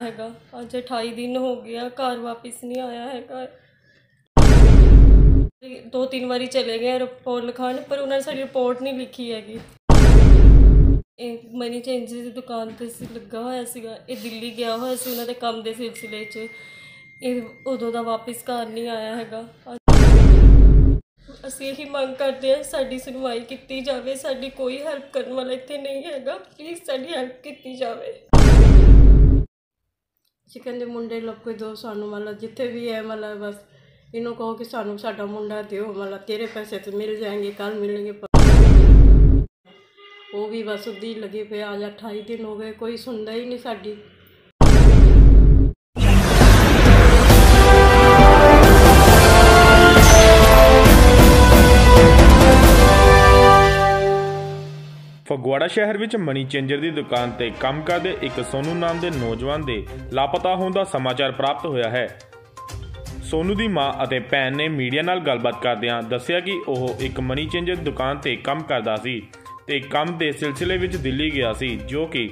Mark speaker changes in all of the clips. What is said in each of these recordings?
Speaker 1: ਹੈਗਾ। ਅੱਜ 28 ਦਿਨ ਹੋ ਗਿਆ ਘਰ ਵਾਪਿਸ ਨਹੀਂ ਆਇਆ ਹੈਗਾ। ਦੋ ਤਿੰਨ ਵਾਰੀ ਚਲੇ ਗਏ ਰਿਪੋਰਟ ਲਿਖਾਉਣ, ਪਰ ਉਹਨਾਂ ਨੇ ਸਾਡੀ ਰਿਪੋਰਟ ਨਹੀਂ ਲਿਖੀ ਹੈਗੀ। ਇਹ ਮਨੀ ਚੇਂਜਸ ਦੀ ਦੁਕਾਨ ਤੇ ਸੀ, ਲੱਗਾ ਹੋਇਆ ਸੀਗਾ। ਇਹ ਦਿੱਲੀ ਗਿਆ ਹੋਇਆ ਸੀ, ਉਹਨਾਂ ਦੇ ਕੰਮ ਦੇ ਸਿਲਸਿਲੇ 'ਚ। ਇਹ ਉਦੋਂ ਦਾ ਵਾਪਿਸ ਘਰ ਨਹੀਂ ਆਇਆ ਹੈਗਾ। ਅਸੀਂ ਇਹੀ ਮੰਗ ਕਰਦੇ ਹਾਂ, ਸਾਡੀ ਸੁਣਵਾਈ ਕੀਤੀ ਜਾਵੇ, ਸਾਡੀ ਕੋਈ ਹੈਲਪ ਕਰਨ ਵਾਲਾ ਇੱਥੇ ਨਹੀਂ ਹੈਗਾ। ਪਲੀਜ਼ ਸਾਡੀ ਹੈਲਪ ਕੀਤੀ ਜਾਵੇ।
Speaker 2: ਅਸੀਂ ਦੇ ਮੁੰਡੇ ਲੱਭੇ ਦਿਓ ਸਾਨੂੰ, ਮਤਲਬ ਜਿੱਥੇ ਵੀ ਹੈ, ਮਤਲਬ ਬਸ ਇਹਨੂੰ ਕਹੋ ਕਿ ਸਾਨੂੰ ਸਾਡਾ ਮੁੰਡਾ ਦਿਓ, ਮਤਲਬ ਤੇਰੇ ਪੈਸੇ ਤੇ ਮਿਲ ਜਾਣਗੇ ਕੱਲ ਮਿਲਣਗੇ ਉਹ ਵੀ ਬਸ ਉੱਦੀ ਲੱਗੇ ਪਏ ਅੱਜ 28 ਦਿਨ ਹੋ ਗਏ, ਕੋਈ ਸੁਣਦਾ ਹੀ ਨਹੀਂ ਸਾਡੀ।
Speaker 3: ਫਗਵਾੜਾ ਸ਼ਹਿਰ ਵਿੱਚ ਮਨੀ ਚੇਂਜਰ ਦੀ ਦੁਕਾਨ ਤੇ ਕੰਮ ਕਰਦੇ ਇੱਕ ਸੋਨੂ ਨਾਮ ਦੇ ਨੌਜਵਾਨ ਦੇ ਲਾਪਤਾ ਹੋਣ ਦਾ ਸਮਾਚਾਰ ਪ੍ਰਾਪਤ ਹੋਇਆ ਹੈ। ਸੋਨੂ ਦੀ ਮਾਂ ਅਤੇ ਭੈਣ ਨੇ ਮੀਡੀਆ ਨਾਲ ਗੱਲਬਾਤ ਕਰਦਿਆਂ ਦੱਸਿਆ ਕਿ ਉਹ ਇੱਕ ਮਨੀ ਚੇਂਜਰ ਦੁਕਾਨ ਤੇ ਕੰਮ ਕਰਦਾ ਸੀ ਤੇ ਕੰਮ ਦੇ ਸਿਲਸਿਲੇ ਵਿੱਚ ਦਿੱਲੀ ਗਿਆ ਸੀ, ਜੋ ਕਿ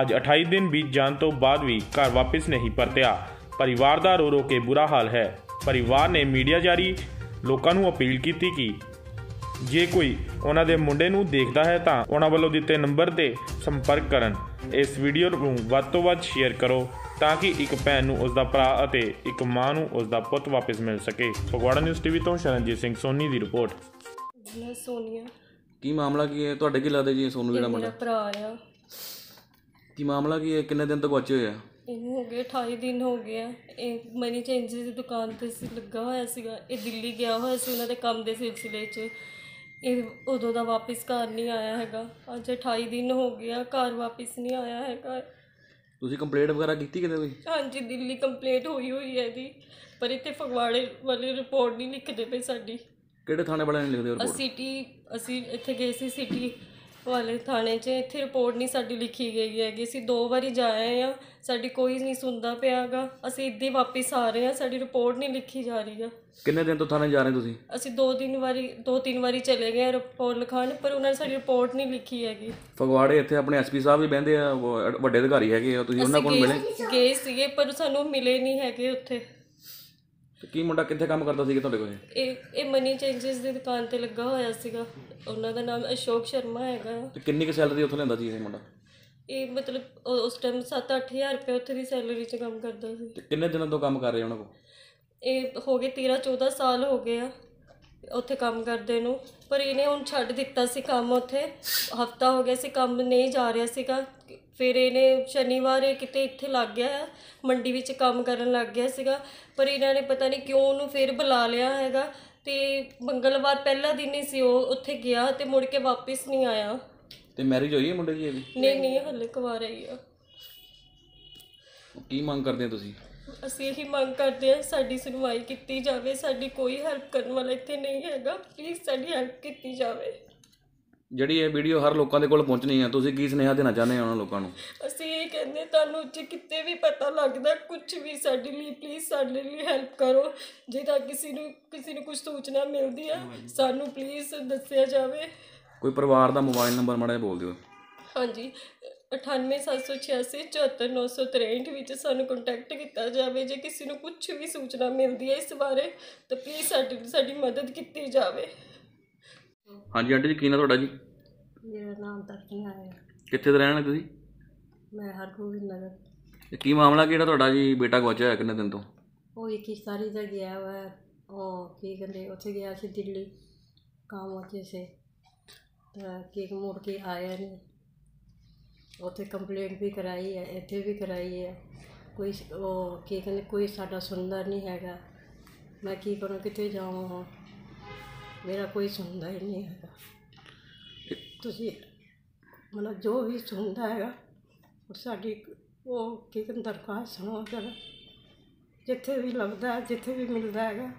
Speaker 3: ਅੱਜ 28 ਦਿਨ ਬੀਤ ਜਾਣ ਤੋਂ ਬਾਅਦ ਵੀ ਘਰ ਵਾਪਸ ਨਹੀਂ ਪਰਤਿਆ। ਪਰਿਵਾਰ ਦਾ ਰੋ ਰੋ ਕੇ ਬੁਰਾ ਹਾਲ ਹੈ। ਪਰਿਵਾਰ ਨੇ ਮੀਡੀਆ ਜਾਰੀ ਲੋਕਾਂ ਨੂੰ ਅਪੀਲ ਕੀਤੀ ਕਿ ਜੇ ਕੋਈ ਉਹਨਾਂ ਦੇ ਮੁੰਡੇ ਨੂੰ ਦੇਖਦਾ ਹੈ ਤਾਂ ਉਹਨਾਂ ਵੱਲੋਂ ਦਿੱਤੇ ਨੰਬਰ ਤੇ ਸੰਪਰਕ ਕਰਨ। ਇਸ ਵੀਡੀਓ ਨੂੰ ਵੱਧ ਤੋਂ ਵੱਧ ਸ਼ੇਅਰ ਕਰੋ ਤਾਂ ਕਿ ਇੱਕ ਭੈਣ ਨੂੰ ਉਸ ਦਾ ਭਰਾ ਅਤੇ ਇੱਕ ਮਾਂ ਨੂੰ ਉਸ ਦਾ ਪੁੱਤ ਵਾਪਸ ਮਿਲ ਸਕੇ। ਫਗਵਾੜਾ ਨਿਊਜ਼ ਟੀਵੀ ਤੋਂ ਸ਼ਰਨਜੀਤ ਸਿੰਘ ਸੋਨੀ ਦੀ ਰਿਪੋਰਟ।
Speaker 1: ਮੈਂ ਸੋਨੀਆ।
Speaker 4: ਕੀ ਮਾਮਲਾ ਕੀ ਹੈ? ਤੁਹਾਡੇ ਕੀ ਲੱਗਦਾ ਜੀ ਇਹ ਸੋਨੂ ਜਿਹੜਾ
Speaker 1: ਇਹ ਮੇਰਾ
Speaker 4: ਮੁੰਡਾ
Speaker 1: ਭਰਾ ਆ।
Speaker 4: ਕੀ ਮਾਮਲਾ ਕੀ ਹੈ? ਕਿੰਨੇ ਦਿਨ ਤੋਂ ਗੁਆਚੇ ਹੋਏ ਆ?
Speaker 1: ਇਹਨੂੰ ਹੋ ਗਏ 28 ਦਿਨ ਹੋ ਗਏ ਆ। ਇਹ ਮਨੀ ਚੇਂਜਸ ਦੀ ਦੁਕਾਨ ਤੇ ਸੀ ਲੱਗਾ ਹੋਇਆ ਸੀਗਾ। ਇਹ ਦਿੱਲੀ ਗਿਆ ਹੋਇਆ ਸੀ ਉਹਨਾਂ ਦੇ ਕੰਮ ਦੇ ਸਿਲਸਿਲੇ 'ਚ। ਇਹ ਉਦੋਂ ਦਾ ਵਾਪਸ ਘਰ ਨਹੀਂ ਆਇਆ ਹੈਗਾ। ਅੱਜ 28 ਦਿਨ ਹੋ ਗਿਆ ਘਰ ਵਾਪਸ ਨਹੀਂ ਆਇਆ ਹੈਗਾ।
Speaker 4: ਤੁਸੀਂ ਕੰਪਲੇਂਟ ਵਗੈਰਾ ਕੀਤੀ ਕਿਤੇ ਕੋਈ?
Speaker 1: ਹਾਂਜੀ ਦਿੱਲੀ ਕੰਪਲੀਟ ਹੋਈ ਹੋਈ ਹੈ ਇਹਦੀ ਪਰ ਇੱਥੇ ਫਗਵਾੜੇ ਵਾਲੇ ਰਿਪੋਰਟ ਨਹੀਂ ਲਿਖਦੇ ਪਏ ਸਾਡੀ।
Speaker 4: ਕਿਹੜੇ ਥਾਣੇ ਵਾਲਿਆਂ ਨੇ ਲਿਖਦੇ ਰਿਪੋਰਟ
Speaker 1: ਸਿਟੀ ਅਸੀਂ ਇੱਥੇ ਗਏ ਸੀ ਸਿਟੀ ਵਾਲੇ ਥਾਣੇ 'ਚ ਇੱਥੇ ਰਿਪੋਰਟ ਨਹੀਂ ਸਾਡੀ ਲਿਖੀ ਗਈ ਹੈਗੀ। ਅਸੀਂ ਦੋ ਵਾਰੀ ਜਾਏ ਆ ਸਾਡੀ ਕੋਈ ਨਹੀਂ ਸੁਣਦਾ ਪਿਆਗਾ। ਅਸੀਂ ਇੱਦਾਂ ਹੀ ਵਾਪਸ ਆ ਰਹੇ ਆ ਸਾਡੀ ਰਿਪੋਰਟ ਨਹੀਂ ਲਿਖੀ ਜਾ ਰਹੀ ਆ।
Speaker 4: ਕਿੰਨੇ ਦਿਨ ਤੋਂ ਥਾਣੇ ਜਾ ਰਹੇ ਤੁਸੀਂ?
Speaker 1: ਅਸੀਂ ਦੋ ਤਿੰਨ ਵਾਰੀ ਦੋ ਤਿੰਨ ਵਾਰੀ ਚਲੇ ਗਏ ਰਿਪੋਰਟ ਲਿਖਾਉਣ ਪਰ ਉਹਨਾਂ ਨੇ ਸਾਡੀ ਰਿਪੋਰਟ ਨਹੀਂ ਲਿਖੀ ਹੈਗੀ।
Speaker 4: ਫਗਵਾੜੇ ਇੱਥੇ ਆਪਣੇ ਐਸਪੀ ਸਾਹਿਬ ਵੀ ਬਹਿੰਦੇ ਆ ਉਹ ਵੱਡੇ ਅਧਿਕਾਰੀ ਹੈਗੇ ਆ ਤੁਸੀਂ ਉਹਨਾਂ ਕੋਲ ਮਿਲੇ?
Speaker 1: ਗਏ ਸੀਗੇ ਪਰ ਸਾਨੂੰ ਮਿਲੇ ਨਹੀਂ ਹੈਗੇ ਉੱਥੇ।
Speaker 4: ਤੇ ਕੀ ਮੁੰਡਾ ਕਿੱਥੇ ਕੰਮ ਕਰਦਾ ਸੀਗਾ ਤੁਹਾਡੇ ਕੋਲ
Speaker 1: ਇਹ ਇਹ ਮਨੀ ਚੇਂਜਸ ਦੀ ਦੁਕਾਨ ਤੇ ਲੱਗਾ ਹੋਇਆ ਸੀਗਾ। ਉਹਨਾਂ ਦਾ ਨਾਮ ਅਸ਼ੋਕ ਸ਼ਰਮਾ ਹੈਗਾ।
Speaker 4: ਤੇ ਕਿੰਨੀ ਕੁ ਸੈਲਰੀ ਉੱਥੋਂ ਲੈਂਦਾ ਸੀ ਇਹ ਮੁੰਡਾ?
Speaker 1: ਇਹ ਮਤਲਬ ਉਸ ਟਾਈਮ 7-8000 ਰੁਪਏ ਉੱਥੇ ਦੀ ਸੈਲਰੀ 'ਚ ਕੰਮ ਕਰਦਾ ਸੀ।
Speaker 4: ਤੇ ਕਿੰਨੇ ਦਿਨਾਂ ਤੋਂ ਕੰਮ ਕਰ ਰਹੇ ਉਹਨਾਂ ਕੋਲ?
Speaker 1: ਇਹ ਹੋ ਗਏ 13-14 ਸਾਲ ਹੋ ਗਏ ਆ ਉੱਥੇ ਕੰਮ ਕਰਦੇ ਨੂੰ। ਪਰ ਇਹਨੇ ਹੁਣ ਛੱਡ ਦਿੱਤਾ ਸੀ ਕੰਮ ਉੱਥੇ। ਹਫਤਾ ਹੋ ਗਿਆ ਸੀ ਕੰਮ ਨਹੀਂ ਜਾ ਰਿਹਾ ਸੀਗਾ। ਫਿਰ ਇਹਨੇ ਸ਼ਨੀਵਾਰ ਇਹ ਕਿਤੇ ਇੱਥੇ ਲੱਗ ਗਿਆ ਹੈ, ਮੰਡੀ ਵਿੱਚ ਕੰਮ ਕਰਨ ਲੱਗ ਗਿਆ ਸੀਗਾ ਪਰ ਇਹਨਾਂ ਨੇ ਪਤਾ ਨਹੀਂ ਕਿਉਂ ਉਹਨੂੰ ਫਿਰ ਬੁਲਾ ਲਿਆ ਹੈਗਾ ਤੇ ਮੰਗਲਵਾਰ ਪਹਿਲਾ ਦਿਨ ਹੀ ਸੀ ਉਹ ਉੱਥੇ ਗਿਆ ਤੇ ਮੁੜ ਕੇ ਵਾਪਸ ਨਹੀਂ ਆਇਆ।
Speaker 4: ਤੇ ਮੈਰਿਜ ਹੋਈ ਹੈ ਮੁੰਡੇ ਦੀ ਇਹਦੀ
Speaker 1: ਨਹੀਂ ਨਹੀਂ ਹਲੇ ਕੁਵਾਰਾ ਹੀ ਆ।
Speaker 4: ਕੀ ਮੰਗ ਕਰਦੇ ਆ ਤੁਸੀਂ?
Speaker 1: ਅਸੀਂ ਇਹੀ ਮੰਗ ਕਰਦੇ ਹਾਂ ਸਾਡੀ ਸੁਣਵਾਈ ਕੀਤੀ ਜਾਵੇ ਸਾਡੀ ਕੋਈ ਹੈਲਪ ਕਰਨ ਵਾਲਾ ਇੱਥੇ ਨਹੀਂ ਹੈਗਾ ਪਲੀਜ਼ ਸਾਡੀ ਹੈਲਪ ਕੀਤੀ ਜਾਵੇ।
Speaker 4: ਜਿਹੜੀ ਇਹ ਵੀਡੀਓ ਹਰ ਲੋਕਾਂ ਦੇ ਕੋਲ ਪਹੁੰਚਣੀ ਆ ਤੁਸੀਂ ਕੀ ਸੁਨੇਹਾ ਦੇਣਾ ਚਾਹੁੰਦੇ ਆ ਉਹਨਾਂ ਲੋਕਾਂ ਨੂੰ?
Speaker 1: ਅਸੀਂ ਇਹ ਕਹਿੰਦੇ ਤੁਹਾਨੂੰ ਜੇ ਕਿਤੇ ਵੀ ਪਤਾ ਲੱਗਦਾ ਕੁਝ ਵੀ ਸਾਡੇ ਲਈ ਪਲੀਜ਼ ਸਾਡੇ ਲਈ ਹੈਲਪ ਕਰੋ। ਜੇ ਤਾਂ ਕਿਸੇ ਨੂੰ ਕਿਸੇ ਨੂੰ ਕੁਝ ਸੂਚਨਾ ਮਿਲਦੀ ਹੈ ਸਾਨੂੰ ਪਲੀਜ਼ ਦੱਸਿਆ ਜਾਵੇ।
Speaker 4: ਕੋਈ ਪਰਿਵਾਰ ਦਾ ਮੋਬਾਈਲ ਨੰਬਰ ਮਾੜਾ ਜਿਹਾ ਬੋਲ ਦਿਓ।
Speaker 1: ਹਾਂਜੀ 9876874963 ਵਿੱਚ ਸਾਨੂੰ ਕੰਟੈਕਟ ਕੀਤਾ ਜਾਵੇ ਜੇ ਕਿਸੇ ਨੂੰ ਕੁਝ ਵੀ ਸੂਚਨਾ ਮਿਲਦੀ ਹੈ ਇਸ ਬਾਰੇ ਤਾਂ ਪਲੀਜ਼ ਸਾਡੀ ਸਾਡੀ ਮਦਦ ਕੀਤੀ ਜਾਵੇ।
Speaker 4: ਹਾਂਜੀ ਆਂਟੀ ਜੀ ਕੀ ਨਾਮ ਤੁਹਾਡਾ ਜੀ?
Speaker 2: ਮੇਰਾ ਨਾਮ ਤਰਕੀਆਂ ਹੈ।
Speaker 4: ਕਿੱਥੇ ਦੇ ਰਹਿਣ ਵਾਲੇ ਤੁਸੀਂ?
Speaker 2: ਮੈਂ ਹਰਗੋਬਿੰਦ ਨਗਰ।
Speaker 4: ਤੇ ਕੀ ਮਾਮਲਾ ਕਿਹੜਾ ਤੁਹਾਡਾ ਜੀ ਬੇਟਾ ਗੁਆਚਿਆ ਹੋਇਆ ਕਿੰਨੇ ਦਿਨ ਤੋਂ?
Speaker 2: ਉਹ 21 ਤਾਰੀਖ ਦਾ ਗਿਆ ਵਾ ਉਹ ਕੀ ਕਹਿੰਦੇ ਉੱਥੇ ਗਿਆ ਸੀ ਦਿੱਲੀ ਕੰਮ ਉੱਥੇ ਸੇ। ਤਾਂ ਕੀ ਮੁੜ ਕੇ ਆਇਆ ਨਹੀਂ ਉੱਥੇ ਕੰਪਲੇਂਟ ਵੀ ਕਰਾਈ ਹੈ ਇੱਥੇ ਵੀ ਕਰਾਈ ਹੈ ਕੋਈ ਸ- ਉਹ ਕੀ ਕਹਿੰਦੇ ਕੋਈ ਸਾਡਾ ਸੁਣਦਾ ਨਹੀਂ ਹੈਗਾ। ਮੈਂ ਕੀ ਕਰਾਂ ਕਿੱਥੇ ਜਾਵਾਂ ਹੁਣ? ਮੇਰਾ ਕੋਈ ਸੁਣਦਾ ਹੀ ਨਹੀਂ ਹੈਗਾ। ਤੁਸੀਂ ਮਤਲਬ ਜੋ ਵੀ ਸੁਣਦਾ ਹੈਗਾ ਉਹ ਸਾਡੀ ਉਹ ਕੀ ਕਹਿੰਦੇ ਦਰਖਾਸਤ ਸੁਣੋ ਅਗਰ, ਜਿੱਥੇ ਵੀ ਲੱਭਦਾ ਜਿੱਥੇ ਵੀ ਮਿਲਦਾ ਹੈਗਾ,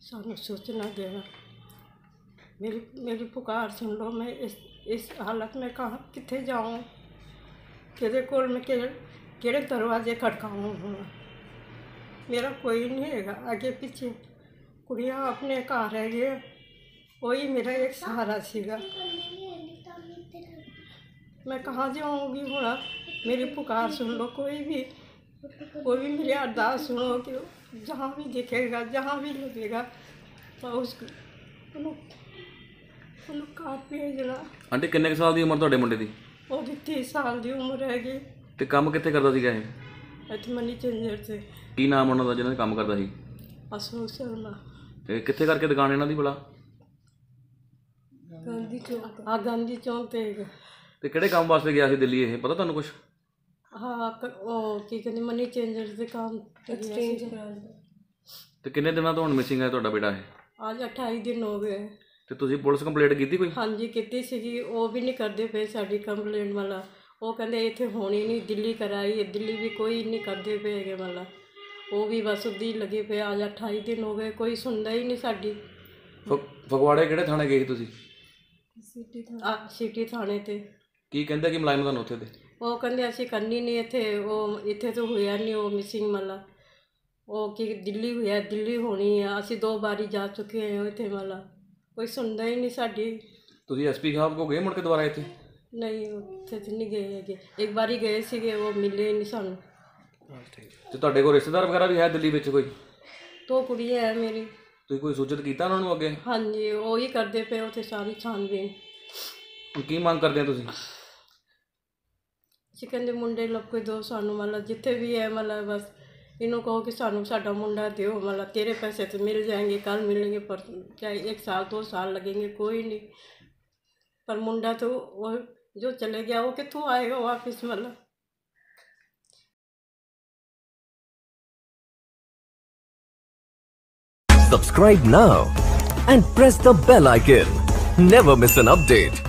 Speaker 2: ਸਾਨੂੰ ਸੋਚਣਾ ਦੇਣਾ। ਮੇਰੀ ਮੇਰੀ ਪੁਕਾਰ ਸੁਣ ਲਓ, ਮੈਂ ਇਸ ਇਸ ਹਾਲਤ ਮੈਂ कहाँ ਕਿੱਥੇ जाऊँ ਕਿਹਦੇ ਕੋਲ ਮੈਂ ਕਿਹੜੇ ਕਿਹੜੇ ਦਰਵਾਜ਼ੇ ਖੜਕਾਵਾਂ ਹੁਣ? ਮੇਰਾ ਕੋਈ ਨਹੀਂ ਹੈਗਾ। ਅੱਗੇ ਪਿੱਛੇ ਕੁੜੀਆਂ ਆਪਣੇ ਘਰ ਹੈਗੇ ਆ। ਉਹੀ ਮੇਰਾ ਇੱਕ ਸਹਾਰਾ ਸੀਗਾ ਮੈਂ ਕਹਾਂ ਜਾਊਂਗੀ ਹੁਣ मेरी पुकार सुन लो कोई भी कोई भी मेरी अरदास सुनो कि जहाँ भी दिखेगा जहाँ भी लगेगा तो उसको ਉਹਨੂੰ ਉਹਨੂੰ ਘਰ ਭੇਜਣਾ
Speaker 4: ਆਂਟੀ ਕਿੰਨੇ ਕੁ ਸਾਲ ਦੀ ਉਮਰ ਤੁਹਾਡੇ ਮੁੰਡੇ ਦੀ
Speaker 2: ਉਹਦੀ 30 ਸਾਲ ਦੀ ਉਮਰ ਹੈਗੀ
Speaker 4: ਤੇ ਕੰਮ ਕਿੱਥੇ ਕਰਦਾ ਸੀਗਾ ਇਹ
Speaker 2: ਇੱਥੇ ਮਨੀ ਚੰਜਰ ਤੇ
Speaker 4: ਕੀ ਨਾਮ ਉਹਨਾਂ ਦਾ ਜਿਹਨਾਂ 'ਚ ਕੰਮ ਕਰਦਾ ਸੀ
Speaker 2: ਅਸ਼ੋਕ ਸ਼ਰਮਾ
Speaker 4: ਤੇ ਕਿੱਥੇ ਕਰਕੇ ਦੁਕਾਨ ਇਹਨਾਂ ਦੀ ਭਲਾ
Speaker 1: ਗਾਂਧੀ ਚੌਕ
Speaker 2: ਆ ਗਾਂਧੀ ਚੌਂਕ ਤੇ।
Speaker 4: ਤੇ ਕਿਹੜੇ ਕੰਮ ਵਾਸਤੇ ਗਿਆ ਸੀ ਦਿੱਲੀ ਇਹ? ਪਤਾ ਤੁਹਾਨੂੰ ਕੁਝ
Speaker 2: ਹਾਂ ਕ- ਉਹ ਕੀ ਕਹਿੰਦੇ ਮਨੀ ਚੇਂਜਰ ਦੇ ਕੰਮ ਤੇ ਗਿਆ
Speaker 1: ਐਕਸਚੇਂਜ। ਕਰਾਉਣ ਦਾ
Speaker 4: ਤੇ ਕਿੰਨੇ ਦਿਨਾਂ ਤੋਂ ਹੁਣ ਮਿਸਿੰਗ ਹੈ ਤੁਹਾਡਾ ਬੇਟਾ ਇਹ?
Speaker 2: ਅੱਜ 28 ਦਿਨ ਹੋ ਗਏ।
Speaker 4: ਤੇ ਤੁਸੀਂ ਪੁਲਿਸ ਕੰਪਲੇਂਟ ਕੀਤੀ ਕੋਈ?
Speaker 2: ਹਾਂਜੀ ਕੀਤੀ ਸੀਗੀ। ਉਹ ਵੀ ਨਹੀਂ ਕਰਦੇ ਪਏ ਸਾਡੀ ਕੰਪਲੇਂਟ ਵਾਲਾ। ਉਹ ਕਹਿੰਦੇ ਇੱਥੇ ਹੋਣੀ ਨਹੀਂ ਦਿੱਲੀ ਕਰਾਈ ਹੈ। ਦਿੱਲੀ ਵੀ ਕੋਈ ਨਹੀਂ ਕਰਦੇ ਪਏ ਹੈਗੇ ਵਾਲਾ। ਉਹ ਵੀ ਬਸ ਉੱਦੀ ਲੱਗੇ ਪਏ। ਅੱਜ 28 ਦਿਨ ਹੋ ਗਏ। ਕੋਈ ਸੁਣਦਾ ਹੀ ਨਹੀਂ ਸਾਡੀ।
Speaker 4: ਫ- ਫਗਵਾੜੇ ਕਿਹੜੇ ਥਾਣੇ ਗਏ ਸੀ ਤੁਸੀਂ?
Speaker 1: ਸਿਟੀ ਦਾ
Speaker 2: ਆ ਸਿਟੀ ਥਾਣੇ ਤੇ।
Speaker 4: ਕੀ ਕਹਿੰਦੇ ਕਿ ਮੁਲਾਜ਼ਮ ਤੁਹਾਨੂੰ ਉੱਥੇ ਤੇ
Speaker 2: ਉਹ ਕਹਿੰਦੇ ਅਸੀਂ ਕਰਨੀ ਨਹੀਂ ਇੱਥੇ ਉਹ ਇੱਥੇ ਤਾਂ ਹੋਇਆ ਨਹੀਂ ਉਹ ਮਿਸਿੰਗ ਵਾਲਾ। ਉਹ ਕੀ ਦਿੱਲੀ ਹੋਇਆ ਦਿੱਲੀ ਹੋਣੀ ਆ ਅਸੀਂ ਦੋ ਵਾਰੀ ਜਾ ਚੁੱਕੇ ਹਾਂ ਇੱਥੇ ਵਾਲਾ। ਕੋਈ ਸੁਣਦਾ ਹੀ ਨਹੀਂ ਸਾਡੀ।
Speaker 4: ਤੁਸੀਂ ਐਸਪੀ ਸਾਹਿਬ ਕੋ ਗਏ ਮੁੜ ਕੇ ਦੁਬਾਰਾ ਇੱਥੇ?
Speaker 2: ਨਹੀਂ ਉੱਥੇ ਤਾਂ ਨਹੀਂ ਗਏ ਹੈਗੇ। ਇੱਕ ਵਾਰੀ ਗਏ ਸੀਗੇ ਉਹ ਮਿਲੇ ਨਹੀਂ ਸਾਨੂੰ।
Speaker 4: ਤੇ ਤੁਹਾਡੇ ਕੋਲ ਰਿਸ਼ਤੇਦਾਰ ਵਗੈਰਾ ਵੀ ਹੈ ਦਿੱਲੀ ਵਿੱਚ ਕੋਈ?
Speaker 2: ਦੋ ਕੁੜੀਆਂ ਹੈ ਮੇਰੀ।
Speaker 4: ਤੁਸੀਂ ਕੋਈ ਸੂਚਿਤ ਕੀਤਾ ਉਹਨਾਂ ਨੂੰ ਅੱਗੇ?
Speaker 2: ਹਾਂਜੀ ਉਹ ਹੀ ਕਰਦੇ ਪਏ ਉੱਥੇ ਸਾਰੀ ਛਾਨਬੀਨ।
Speaker 4: ਹੁਣ ਕੀ ਮੰਗ ਕਰਦੇ ਆ ਤੁਸੀਂ
Speaker 2: ਅਸੀਂ ਕਹਿੰਦੇ ਮੁੰਡੇ ਲੱਭੇ ਦੋ ਸਾਨੂੰ ਮਤਲਬ ਜਿੱਥੇ ਵੀ ਹੈ ਮਤਲਬ ਬਸ ਇਹਨੂੰ ਕਹੋ ਕਿ ਸਾਨੂੰ ਸਾਡਾ ਮੁੰਡਾ ਦਿਓ ਮਤਲਬ ਤੇਰੇ पैसे तो मिल जाएंगे कल मिलेंगे पर चाहे एक साल दो साल लगेंगे कोई नहीं पर मुंडा तो वो जो चले गया वो कितों आएगा वापस मतलब
Speaker 5: Subscribe now and press the bell icon. Never miss an update.